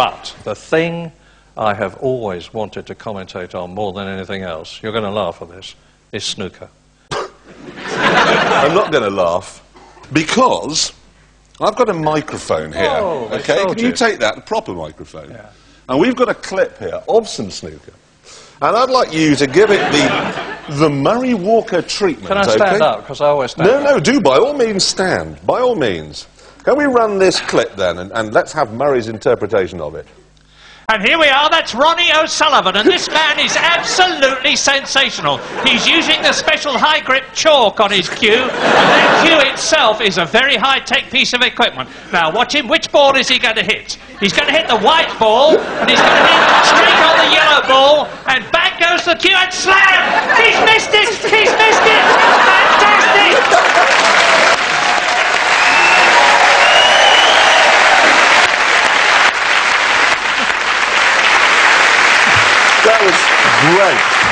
But the thing I have always wanted to commentate on more than anything else, you're going to laugh at this, is snooker. I'm not going to laugh because I've got a microphone here. Oh, okay, can you you. take that, a proper microphone? Yeah. And we've got a clip here of some snooker. And I'd like you to give it the, the Murray Walker treatment. Can I stand okay? up? Because I always stand No, up. no, do by all means stand. By all means. Can we run this clip then and, and let's have Murray's interpretation of it? And here we are, that's Ronnie O'Sullivan, and this man is absolutely sensational. He's using the special high grip chalk on his cue, and that cue itself is a very high tech piece of equipment. Now, watch him, which ball is he going to hit? He's going to hit the white ball, and he's going to hit straight on the yellow ball, and back goes the cue, and slam! He's missed it! He's missed it! Fantastic! That was great.